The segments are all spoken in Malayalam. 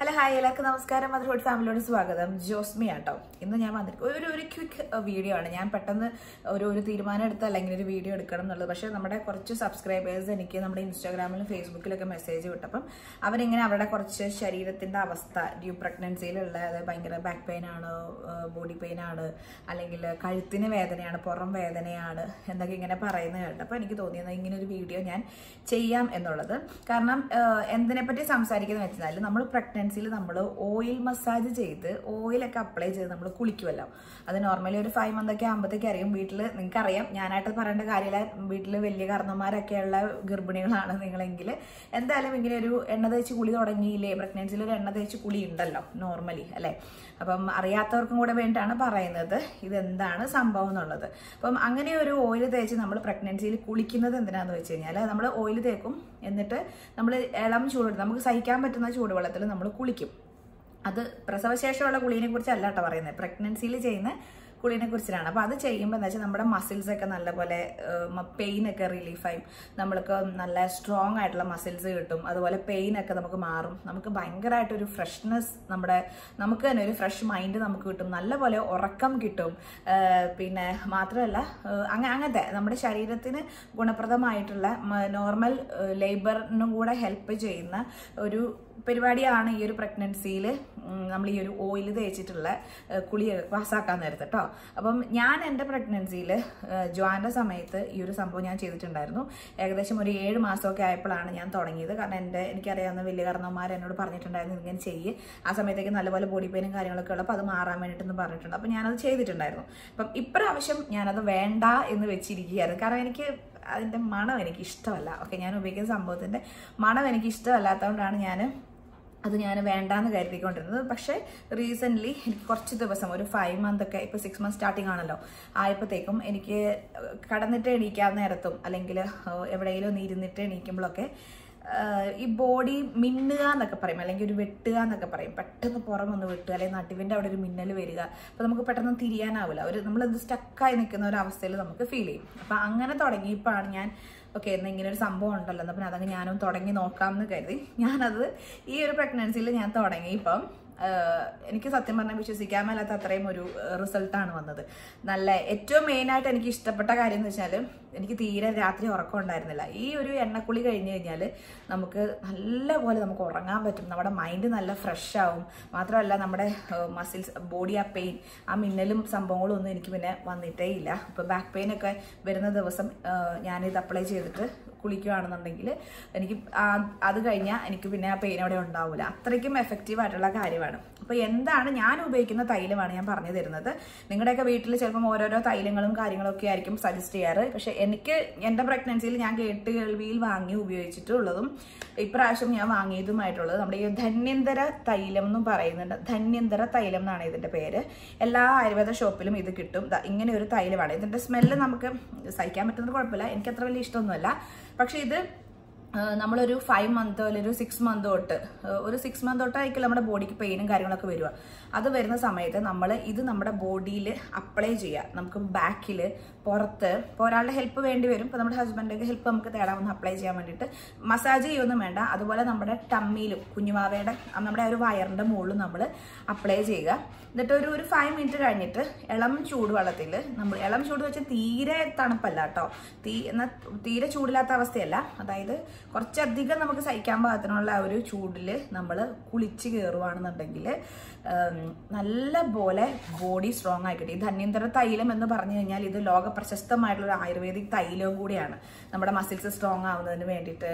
Hello hi. എല്ലാവർക്കും നമസ്കാരം. മധുരോട് ഫാമിലിയോട് സ്വാഗതം. ജോസ്മി ആട്ടോ. ഇന്ന് ഞാൻ വന്നിരിക്കും ഒരു ഒരു ക്വിക്ക് വീഡിയോ ആണ്. ഞാൻ പെട്ടെന്ന് ഒരു ഒരു തീരുമാനം എടുത്ത് അല്ലെങ്കിൽ ഒരു വീഡിയോ എടുക്കണം എന്നുള്ളത്. പക്ഷേ നമ്മുടെ കുറച്ച് സബ്സ്ക്രൈബേഴ്സ് എനിക്ക് നമ്മുടെ ഇൻസ്റ്റാഗ്രാമിലും ഫേസ്ബുക്കിലൊക്കെ മെസ്സേജ് വിട്ടപ്പം അവരിങ്ങനെ അവരുടെ കുറച്ച് ശരീരത്തിന്റെ അവസ്ഥ ഡ്യൂ പ്രഗ്നൻസിയിലുള്ള അതായത് ഭയങ്കര ബാക്ക് പെയിൻ ആണ് ബോഡി പെയിൻ ആണ് അല്ലെങ്കിൽ കഴുത്തിന് വേദനയാണ് പുറം വേദനയാണ് എന്നൊക്കെ ഇങ്ങനെ പറയുന്നത് കേട്ടപ്പോൾ എനിക്ക് തോന്നിയത് ഇങ്ങനെ ഒരു വീഡിയോ ഞാൻ ചെയ്യാം എന്നുള്ളത്. കാരണം എന്തിനെപ്പറ്റി സംസാരിക്കുന്നത് വെച്ചാൽ നമ്മൾ പ്രഗ്നൻസിയിൽ നമ്മൾ ഓയിൽ മസാജ് ചെയ്ത് ഓയിലൊക്കെ അപ്ലൈ ചെയ്ത് നമ്മൾ കുളിക്കുമല്ലോ അത് നോർമലി ഒരു ഫൈവ് മന്തൊക്കെ ആകുമ്പോഴത്തേക്ക് അറിയും. വീട്ടിൽ നിങ്ങൾക്കറിയാം ഞാനായിട്ട് പറയേണ്ട കാര്യമില്ല. വീട്ടിൽ വലിയ കാരണന്മാരൊക്കെയുള്ള ഗർഭിണികളാണ് നിങ്ങളെങ്കിൽ എന്തായാലും ഇങ്ങനെ ഒരു എണ്ണ തേച്ച് കുളി തുടങ്ങിയില്ലേ? പ്രഗ്നൻസിയിൽ ഒരു എണ്ണ തേച്ച് കുളി ഉണ്ടല്ലോ നോർമലി അല്ലേ? അപ്പം അറിയാത്തവർക്കും കൂടെ വേണ്ടിയിട്ടാണ് പറയുന്നത് ഇതെന്താണ് സംഭവം എന്നുള്ളത്. അപ്പം അങ്ങനെ ഒരു ഓയിൽ തേച്ച് നമ്മൾ പ്രഗ്നൻസിയിൽ കുളിക്കുന്നത് എന്തിനാന്ന് വെച്ച് കഴിഞ്ഞാൽ നമ്മൾ ഓയിൽ തേക്കും. എന്നിട്ട് നമ്മൾ ഇളം ചൂട് നമുക്ക് സഹിക്കാൻ പറ്റുന്ന ചൂടുവെള്ളത്തിൽ നമ്മൾ കുളിക്കും. അത് പ്രസവശേഷമുള്ള കുളീനെ കുറിച്ചല്ല കേട്ടോ പറയുന്നത്. പ്രഗ്നൻസിയിൽ ചെയ്യുന്ന കുളീനെ കുറിച്ചിട്ടാണ് അപ്പോൾ അത് ചെയ്യുമ്പോൾ എന്താ വെച്ചാൽ നമ്മുടെ മസിൽസ് ഒക്കെ നല്ലപോലെ പെയിൻ ഒക്കെ റിലീഫായും നമ്മൾക്ക് നല്ല സ്ട്രോങ് ആയിട്ടുള്ള മസിൽസ് കിട്ടും. അതുപോലെ പെയിൻ ഒക്കെ നമുക്ക് മാറും. നമുക്ക് ഭയങ്കരമായിട്ടൊരു ഫ്രഷ്നെസ് നമ്മുടെ നമുക്ക് തന്നെ ഒരു ഫ്രഷ് മൈൻഡ് നമുക്ക് കിട്ടും. നല്ലപോലെ ഉറക്കം കിട്ടും. പിന്നെ മാത്രമല്ല അങ്ങനെ അങ്ങനത്തെ നമ്മുടെ ശരീരത്തിന് ഗുണപ്രദമായിട്ടുള്ള നോർമൽ ലേബറിനും കൂടെ ഹെൽപ്പ് ചെയ്യുന്ന ഒരു പരിപാടിയാണ് ഈ ഒരു പ്രഗ്നൻസിയിൽ നമ്മൾ ഈ ഒരു ഓയിൽ തേച്ചിട്ടുള്ള കുളി പാസ്സാക്കാൻ നേരത്തെ കേട്ടോ അപ്പം ഞാൻ എന്റെ പ്രഗ്നൻസിയിൽ ജോന്റെ സമയത്ത് ഈ ഒരു സംഭവം ഞാൻ ചെയ്തിട്ടുണ്ടായിരുന്നു. ഏകദേശം ഒരു ഏഴ് മാസമൊക്കെ ആയപ്പോഴാണ് ഞാൻ തുടങ്ങിയത്. കാരണം എന്റെ എനിക്കറിയാവുന്ന വലിയ കാരണവന്മാർ എന്നോട് പറഞ്ഞിട്ടുണ്ടായിരുന്നു ഇങ്ങനെ ചെയ്യ്. ആ സമയത്തേക്ക് നല്ലപോലെ ബോഡി പെയിനും കാര്യങ്ങളൊക്കെ ഉള്ളപ്പോൾ അത് മാറാൻ വേണ്ടിയിട്ടെന്ന് പറഞ്ഞിട്ടുണ്ട്. അപ്പം ഞാനത് ചെയ്തിട്ടുണ്ടായിരുന്നു. അപ്പം ഇപ്രാവശ്യം ഞാനത് വേണ്ട എന്ന് വെച്ചിരിക്കുകയായിരുന്നു. കാരണം എനിക്ക് അതിന്റെ മണം എനിക്ക് ഇഷ്ടമല്ല ഓക്കെ ഞാൻ ഉപയോഗിക്കുന്ന സംഭവത്തിന്റെ മണം എനിക്ക് ഇഷ്ടമല്ലാത്തതുകൊണ്ടാണ് ഞാൻ അത് ഞാൻ വേണ്ടാന്ന് കരുതിക്കൊണ്ടിരുന്നത്. പക്ഷേ റീസെന്റ്ലി എനിക്ക് കുറച്ച് ദിവസം ഒരു ഫൈവ് മന്ത് ഒക്കെ ഇപ്പോൾ സിക്സ് മന്ത് സ്റ്റാർട്ടിംഗ് ആണല്ലോ. ആയപ്പോഴത്തേക്കും എനിക്ക് കടന്നിട്ട് എണീക്കാൻ നേരത്തും അല്ലെങ്കിൽ എവിടെയെങ്കിലും ഒന്ന് ഇരുന്നിട്ട് എണീക്കുമ്പോഴൊക്കെ ഈ ബോഡി മിന്നുക എന്നൊക്കെ പറയും അല്ലെങ്കിൽ ഒരു വെട്ടുക എന്നൊക്കെ പറയും. പെട്ടെന്ന് പുറമൊന്ന് വെട്ടുക അല്ലെങ്കിൽ നടുവിന്റെ അവിടെ ഒരു മിന്നൽ വരിക. അപ്പോൾ നമുക്ക് പെട്ടെന്ന് തിരിയാനാവില്ല ഒരു നമ്മളത് സ്റ്റക്കായി നിൽക്കുന്ന ഒരു അവസ്ഥയിൽ നമുക്ക് ഫീൽ ചെയ്യും. അപ്പം അങ്ങനെ തുടങ്ങിയപ്പോഴാണ് ഞാൻ ഓക്കെ എന്നാൽ ഇങ്ങനെ ഒരു സംഭവം ഉണ്ടല്ലോ. അപ്പം അതങ്ങ് ഞാനും തുടങ്ങി നോക്കാം എന്ന് കരുതി. ഞാനത് ഈ ഒരു പ്രഗ്നൻസിയിൽ ഞാൻ തുടങ്ങി. ഇപ്പം എനിക്ക് സത്യം പറഞ്ഞാൽ വിശ്വസിക്കാൻ മേലാത്ത അത്രയും ഒരു റിസൾട്ടാണ് വന്നത്. നല്ല ഏറ്റവും മെയിനായിട്ട് എനിക്ക് ഇഷ്ടപ്പെട്ട കാര്യം എന്ന് വെച്ചാൽ എനിക്ക് തീരെ രാത്രി ഉറക്കം ഉണ്ടായിരുന്നില്ല. ഈ ഒരു എണ്ണക്കുളി കഴിഞ്ഞ് കഴിഞ്ഞാൽ നമുക്ക് നല്ല പോലെ നമുക്ക് ഉറങ്ങാൻ പറ്റും. നമ്മുടെ മൈൻഡ് നല്ല ഫ്രഷ് ആവും. മാത്രമല്ല നമ്മുടെ മസിൽസ് ബോഡി ആ പെയിൻ ആ മിന്നലും സംഭവങ്ങളും ഒന്നും എനിക്ക് പിന്നെ വന്നിട്ടേ ഇല്ല. അപ്പോൾ ബാക്ക് പെയിനൊക്കെ വരുന്ന ദിവസം ഞാനിത് അപ്ലൈ ചെയ്തിട്ട് കുളിക്കുകയാണെന്നുണ്ടെങ്കിൽ എനിക്ക് അത് കഴിഞ്ഞാൽ എനിക്ക് പിന്നെ ആ പെയിൻ അവിടെ ഉണ്ടാവില്ല അത്രയ്ക്കും എഫക്റ്റീവ് ആയിട്ടുള്ള കാര്യമാണ്. അപ്പോൾ എന്താണ് ഞാൻ ഉപയോഗിക്കുന്ന തൈലമാണ് ഞാൻ പറഞ്ഞു തരുന്നത്. നിങ്ങളുടെയൊക്കെ വീട്ടിൽ ചിലപ്പം ഓരോരോ തൈലങ്ങളും കാര്യങ്ങളൊക്കെ ആയിരിക്കും സജസ്റ്റ് ചെയ്യാറ്. പക്ഷേ എനിക്ക് എന്റെ പ്രഗ്നൻസിയിൽ ഞാൻ കേട്ട് കേൾവിയിൽ വാങ്ങി ഉപയോഗിച്ചിട്ടുള്ളതും ഇപ്രാവശ്യം ഞാൻ വാങ്ങിയതുമായിട്ടുള്ളത് നമ്മുടെ ഈ ധന്യന്തര തൈലം എന്ന് പറയുന്നുണ്ട്. ധന്യന്തര തൈലം എന്നാണ് ഇതിന്റെ പേര്. എല്ലാ ആയുർവേദ ഷോപ്പിലും ഇത് കിട്ടും. ഇങ്ങനെ ഒരു തൈലമാണ്. ഇതിന്റെ സ്മെല്ല് നമുക്ക് സഹിക്കാൻ പറ്റുന്നത് കുഴപ്പമില്ല. എനിക്ക് അത്ര വലിയ ഇഷ്ടമൊന്നുമല്ല. പക്ഷെ ഇത് നമ്മളൊരു ഫൈവ് മന്തോ അല്ലെങ്കിൽ ഒരു സിക്സ് മന്ത് തൊട്ട് ഒരു സിക്സ് മന്ത് തൊട്ടായിരിക്കും നമ്മുടെ ബോഡിക്ക് പെയിനും കാര്യങ്ങളൊക്കെ വരിക. അത് വരുന്ന സമയത്ത് നമ്മൾ ഇത് നമ്മുടെ ബോഡിയിൽ അപ്ലൈ ചെയ്യുക നമുക്ക് ബാക്കിൽ പുറത്ത് ഇപ്പോൾ ഒരാളുടെ ഹെൽപ്പ് വേണ്ടി വരും. ഇപ്പോൾ നമ്മുടെ ഹസ്ബൻഡിന്റെ ഹെൽപ്പ് നമുക്ക് തേടാമെന്ന് അപ്ലൈ ചെയ്യാൻ വേണ്ടിയിട്ട് മസാജ് ചെയ്യൊന്നും വേണ്ട. അതുപോലെ നമ്മുടെ ടമ്മിയിലും കുഞ്ഞുമാവയുടെ നമ്മുടെ ഒരു വയറിന്റെ മുകളിലും നമ്മൾ അപ്ലൈ ചെയ്യുക. എന്നിട്ട് ഒരു ഒരു ഫൈവ് മിനിറ്റ് കഴിഞ്ഞിട്ട് ഇളം ചൂടുവെള്ളത്തിൽ നമ്മൾ ഇളം ചൂട് വെച്ചാൽ തീരെ തണുപ്പല്ല കേട്ടോ. തീ എന്നാൽ തീരെ ചൂടില്ലാത്ത അവസ്ഥയല്ല. അതായത് കുറച്ചധികം നമുക്ക് സഹിക്കാൻ പാകത്തിനുള്ള ഒരു ചൂടിൽ നമ്മൾ കുളിച്ച് കയറുവാണെന്നുണ്ടെങ്കിൽ നല്ല പോലെ ബോഡി സ്ട്രോങ് ആയി കിട്ടി ഈ ധന്യന്തര തൈലം എന്ന് പറഞ്ഞു കഴിഞ്ഞാൽ ഇത് ലോക പ്രശസ്തമായിട്ടുള്ള ഒരു ആയുർവേദിക് തൈലവും കൂടിയാണ്. നമ്മുടെ മസിൽസ് സ്ട്രോങ് ആവുന്നതിന് വേണ്ടിയിട്ട്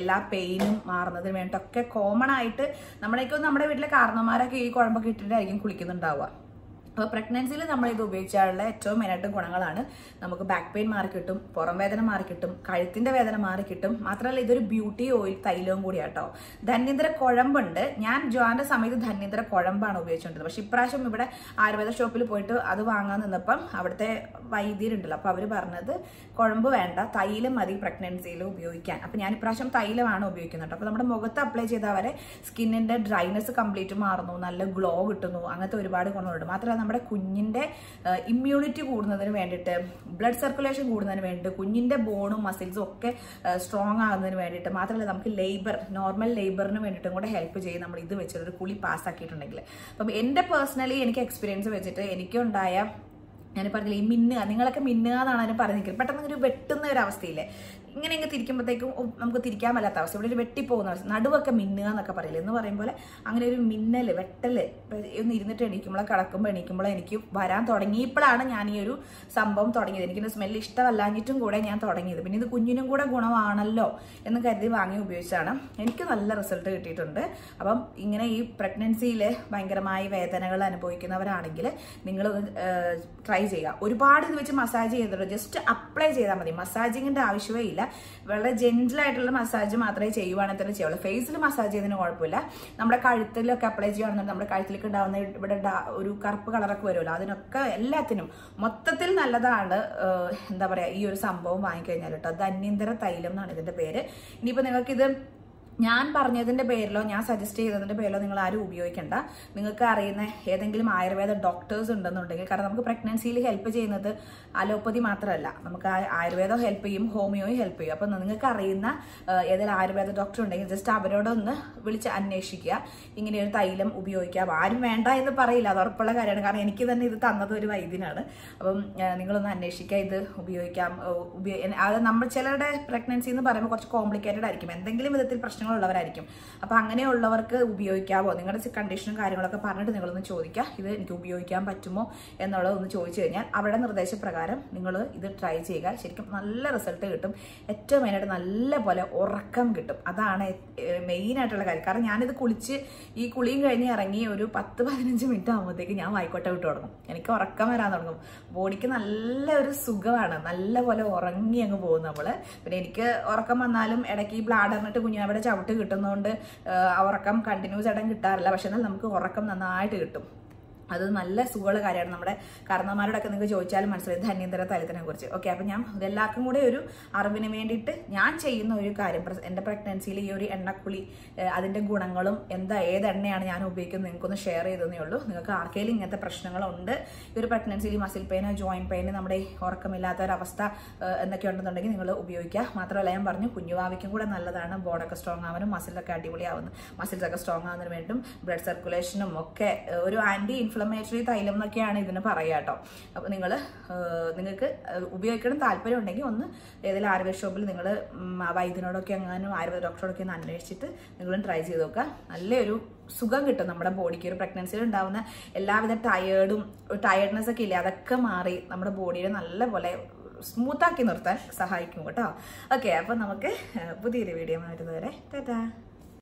എല്ലാ പെയിനും മാറുന്നതിന് വേണ്ടിയിട്ടൊക്കെ കോമൺ ആയിട്ട് നമ്മുടെയൊക്കെ നമ്മുടെ വീട്ടിലെ കാരണന്മാരൊക്കെ ഈ കുഴമ്പൊക്കെ ഇട്ടിട്ടായിരിക്കും കുളിക്കുന്നുണ്ടാവുക. അപ്പോൾ പ്രഗ്നൻസിയിൽ നമ്മൾ ഇത് ഉപയോഗിച്ചാലുള്ള ഏറ്റവും മെയിനായിട്ട് ഗുണങ്ങളാണ്. നമുക്ക് ബാക്ക് പെയിൻ മാറി കിട്ടും പുറം വേദന മാറി കിട്ടും കഴുത്തിന്റെ വേദന മാറി കിട്ടും. മാത്രമല്ല ഇതൊരു ബ്യൂട്ടി ഓയിൽ തൈലവും കൂടിയാട്ടോ. ധന്യന്തര കുഴമ്പുണ്ട്. ഞാൻ ജോന്റെ സമയത്ത് ധന്യന്തര കുഴമ്പാണ് ഉപയോഗിച്ചുകൊണ്ടിരുന്നത് പക്ഷെ ഇപ്രാവശ്യം ഇവിടെ ആയുർവേദ ഷോപ്പിൽ പോയിട്ട് അത് വാങ്ങാൻ നിന്നപ്പം അവിടുത്തെ വൈദ്യരുണ്ടല്ലോ. അപ്പോൾ അവർ പറഞ്ഞത് കുഴമ്പ് വേണ്ട തൈലം മതി പ്രഗ്നൻസിയിൽ ഉപയോഗിക്കാൻ. അപ്പം ഞാൻ ഇപ്രാവശ്യം തൈലമാണ് ഉപയോഗിക്കുന്നത്. അപ്പോൾ നമ്മുടെ മുഖത്ത് അപ്ലൈ ചെയ്താൽ വരെ സ്കിന്നിന്റെ ഡ്രൈനെസ് കംപ്ലീറ്റ് മാറുന്നു നല്ല ഗ്ലോ കിട്ടുന്നു അങ്ങനത്തെ ഒരുപാട് ഗുണങ്ങളുണ്ട്. മാത്രമല്ല നമ്മുടെ കുഞ്ഞിന്റെ ഇമ്മ്യൂണിറ്റി കൂടുന്നതിന് വേണ്ടിയിട്ട് ബ്ലഡ് സർക്കുലേഷൻ കൂടുന്നതിന് വേണ്ടിയിട്ട് കുഞ്ഞിന്റെ ബോണും മസിൽസും ഒക്കെ സ്ട്രോങ് ആകുന്നതിന് വേണ്ടിയിട്ട് മാത്രമല്ല നമുക്ക് ലേബർ നോർമൽ ലേബറിന് വേണ്ടിയിട്ടും കൂടെ ഹെൽപ്പ് ചെയ്യും നമ്മൾ ഇത് വെച്ചിട്ട് ഒരു കുളി പാസ്സാക്കിയിട്ടുണ്ടെങ്കിൽ അപ്പം എന്റെ പേഴ്സണലി എനിക്ക് എക്സ്പീരിയൻസ് വെച്ചിട്ട് എനിക്കുണ്ടായ ഞാൻ പറഞ്ഞില്ല ഈ മിന്നുക നിങ്ങളൊക്കെ മിന്നുക എന്നാണ് ഞാൻ പറഞ്ഞിരിക്കുന്നത് പെട്ടെന്ന് ഒരു വെട്ടുന്ന ഒരു അവസ്ഥയില്ലേ? ഇങ്ങനെ ഇങ്ങനെ തിരിക്കുമ്പോഴത്തേക്കും നമുക്ക് തിരിക്കാൻ പറ്റാത്ത അവസ്ഥ. ഇവിടെ ഒരു വെട്ടിപ്പോകുന്ന അവസ്ഥ. നടുവൊക്കെ മിന്നുക എന്നൊക്കെ പറയില്ല? എന്ന് പറയും പോലെ അങ്ങനെ ഒരു മിന്നൽ വെട്ടൽ ഒന്ന് ഇരുന്നിട്ട് എണീക്കുമ്പോൾ കിടക്കുമ്പോൾ എണീക്കുമ്പോൾ എനിക്ക് വരാൻ തുടങ്ങിയപ്പോഴാണ് ഞാൻ ഈ ഒരു സംഭവം തുടങ്ങിയത്. എനിക്ക് സ്മെല്ല് ഇഷ്ടമല്ലാഞ്ഞിട്ടും കൂടെ ഞാൻ തുടങ്ങിയത്. പിന്നെ ഇത് കുഞ്ഞിനും കൂടെ ഗുണമാണല്ലോ എന്ന് കരുതി വാങ്ങി ഉപയോഗിച്ചാണ് എനിക്ക് നല്ല റിസൾട്ട് കിട്ടിയിട്ടുണ്ട്. അപ്പം ഇങ്ങനെ ഈ പ്രഗ്നൻസിയിൽ ഭയങ്കരമായി വേദനകൾ അനുഭവിക്കുന്നവരാണെങ്കിൽ നിങ്ങൾ ട്രൈ ചെയ്യുക. ഒരുപാട് ഇത് വെച്ച് മസാജ് ചെയ്തിട്ടുണ്ട്. ജസ്റ്റ് അപ്ലൈ ചെയ്താൽ മതി. മസാജിങ്ങിന്റെ ആവശ്യമേ ഇല്ല. വളരെ ജെന്റിലായിട്ടുള്ള മസാജ് മാത്രമേ ചെയ്യുവാണെങ്കിൽ തന്നെ ചെയ്യുള്ളൂ. ഫേസിൽ മസാജ് ചെയ്യുന്നതിന് കുഴപ്പമില്ല. നമ്മുടെ കഴുത്തിലൊക്കെ അപ്ലൈ ചെയ്യുകയാണെന്നുണ്ടെങ്കിൽ നമ്മുടെ കഴുത്തിലേക്ക് ഉണ്ടാവുന്ന ഇവിടെ ഒരു കറുപ്പ് കളറൊക്കെ വരുമല്ലോ. അതിനൊക്കെ എല്ലാത്തിനും മൊത്തത്തിൽ നല്ലതാണ് എന്താ പറയുക ഈ ഒരു സംഭവം വാങ്ങിക്കഴിഞ്ഞാൽ കേട്ടോ. ധന്യന്തര തൈലം എന്നാണ് ഇതിന്റെ പേര്. ഇനിയിപ്പോൾ നിങ്ങൾക്കിത് ഞാൻ പറഞ്ഞതിന്റെ പേരിലോ ഞാൻ സജസ്റ്റ് ചെയ്തതിന്റെ പേരിലോ നിങ്ങൾ ആരും ഉപയോഗിക്കേണ്ട. നിങ്ങൾക്ക് അറിയുന്ന ഏതെങ്കിലും ആയുർവേദ ഡോക്ടേഴ്സ് ഉണ്ടെന്നുണ്ടെങ്കിൽ കാരണം നമുക്ക് പ്രഗ്നൻസിയിൽ ഹെൽപ്പ് ചെയ്യുന്നത് അലോപ്പതി മാത്രമല്ല. നമുക്ക് ആയുർവേദം ഹെൽപ്പ് ചെയ്യും ഹോമിയോയും ഹെൽപ്പ് ചെയ്യും. അപ്പോൾ നിങ്ങൾക്ക് അറിയുന്ന ഏതെങ്കിലും ആയുർവേദ ഡോക്ടർ ഉണ്ടെങ്കിൽ ജസ്റ്റ് അവരോടൊന്ന് വിളിച്ച് അന്വേഷിക്കുക. ഇങ്ങനെ ഒരു തൈലം ഉപയോഗിക്കാം. ആരും വേണ്ട എന്ന് പറയില്ല. അത് ഉറപ്പുള്ള കാര്യമാണ്. കാരണം എനിക്ക് തന്നെ ഇത് തന്നത് ഒരു വൈദ്യനാണ്. അപ്പം നിങ്ങളൊന്ന് അന്വേഷിക്കുക ഇത് ഉപയോഗിക്കാം. ഉപയോഗ അത് നമ്മൾ ചിലരുടെ പ്രഗ്നൻസി എന്ന് പറയുമ്പോൾ കുറച്ച് കോംപ്ലിക്കേറ്റഡ് ആയിരിക്കും. എന്തെങ്കിലും വിധത്തിൽ പ്രശ്നങ്ങളുള്ളവരായിരിക്കും. അപ്പം അങ്ങനെയുള്ളവർക്ക് ഉപയോഗിക്കാമോ നിങ്ങളുടെ കണ്ടീഷനും കാര്യങ്ങളൊക്കെ പറഞ്ഞിട്ട് നിങ്ങളൊന്ന് ചോദിക്കുക. ഇത് എനിക്ക് ഉപയോഗിക്കാൻ പറ്റുമോ എന്നുള്ളതൊന്ന് ചോദിച്ചു കഴിഞ്ഞാൽ അവരുടെ നിർദ്ദേശപ്രകാരം നിങ്ങൾ ഇത് ട്രൈ ചെയ്യുക. ശരിക്കും നല്ല റിസൾട്ട് കിട്ടും. ഏറ്റവും മെയിനായിട്ട് നല്ല പോലെ ഉറക്കം കിട്ടും. അതാണ് മെയിൻ ആയിട്ടുള്ള കാര്യം. കാരണം ഞാനിത് കുളിച്ച് ഈ കുളിയും കഴിഞ്ഞ് ഇറങ്ങി ഒരു പത്ത് പതിനഞ്ച് മിനിറ്റ് ആകുമ്പോഴത്തേക്ക് ഞാൻ വായിക്കോട്ടെ വിട്ടു തുടങ്ങും. എനിക്ക് ഉറക്കം വരാൻ തുടങ്ങും. ബോഡിക്ക് നല്ല ഒരു സുഖമാണ്. നല്ല പോലെ ഉറങ്ങി അങ്ങ് പോകും നമ്മൾ പിന്നെ എനിക്ക് ഉറക്കം വന്നാലും ഇടയ്ക്ക് ഈ ബ്ലാഡറിനിട്ട് കുഞ്ഞാവിടെ ചവിട്ട് കിട്ടുന്നതുകൊണ്ട് ഉറക്കം കണ്ടിന്യൂസ് ആയിട്ടും കിട്ടാറില്ല. പക്ഷെ എന്നാൽ നമുക്ക് ഉറക്കം നന്നായിട്ട് കിട്ടും. അത് നല്ല സുഖമുള്ള കാര്യമാണ്. നമ്മുടെ കർണന്മാരോടൊക്കെ നിങ്ങൾക്ക് ചോദിച്ചാലും മനസ്സിലായി ധന്യന്തര തലത്തിനെ കുറിച്ച്. ഓക്കെ അപ്പം ഞാൻ ഇതെല്ലാവർക്കും കൂടെ ഒരു അറിവിന് വേണ്ടിയിട്ട് ഞാൻ ചെയ്യുന്ന ഒരു കാര്യം എന്റെ പ്രഗ്നൻസിയിൽ ഈ ഒരു എണ്ണക്കുളി അതിന്റെ ഗുണങ്ങളും എന്താ ഏത് എണ്ണയാണ് ഞാൻ ഉപയോഗിക്കുന്നത് നിങ്ങൾക്കൊന്ന് ഷെയർ ചെയ്തതേ ഉള്ളൂ. നിങ്ങൾക്ക് ആർക്കെങ്കിലും ഇങ്ങനത്തെ പ്രശ്നങ്ങളുണ്ട് ഈ ഒരു പ്രഗ്നൻസിയിൽ മസിൽ പെയിന് ജോയിന്റ് പെയിന് നമ്മുടെ ഉറക്കമില്ലാത്ത ഒരവസ്ഥ എന്നൊക്കെ ഉണ്ടെന്നുണ്ടെങ്കിൽ നിങ്ങൾ ഉപയോഗിക്കുക. മാത്രമല്ല ഞാൻ പറഞ്ഞു കുഞ്ഞുവാവിക്കും കൂടെ നല്ലതാണ്. ബോഡൊക്കെ സ്ട്രോങ് ആവാനും മസിലൊക്കെ അടിപൊളിയാവുന്നു മസിൽസൊക്കെ സ്ട്രോങ് ആവുന്നതിന് വേണ്ടിയും ബ്ലഡ് സർക്കുലേഷനും ഒക്കെ ഒരു ആന്റി ആന്റി ഇൻഫ്ലമേറ്ററി തൈലം എന്നൊക്കെയാണ് ഇതിന് പറയുക കേട്ടോ അപ്പോൾ നിങ്ങൾ നിങ്ങൾക്ക് ഉപയോഗിക്കണം താല്പര്യം ഉണ്ടെങ്കിൽ ഒന്ന് ഏതെങ്കിലും ആയുർവേദ ഷോപ്പിൽ നിങ്ങൾ വൈദ്യനോടൊക്കെ എങ്ങാനും ആയുർവേദ ഡോക്ടറോടൊക്കെ ഒന്ന് അന്വേഷിച്ചിട്ട് നിങ്ങളും ട്രൈ ചെയ്ത് നോക്കുക. നല്ലൊരു സുഖം കിട്ടും നമ്മുടെ ബോഡിക്ക്. ഒരു പ്രഗ്നൻസിയിൽ ഉണ്ടാവുന്ന എല്ലാവിധ ടയേർഡും ടയർഡ്നെസ് ഒക്കെ ഇല്ലേ അതൊക്കെ മാറി നമ്മുടെ ബോഡിയെ നല്ലപോലെ സ്മൂത്താക്കി നിർത്താൻ സഹായിക്കും കേട്ടോ. ഓക്കെ അപ്പം നമുക്ക് പുതിയൊരു വീഡിയോ വരുന്നവരെ ടാറ്റാ.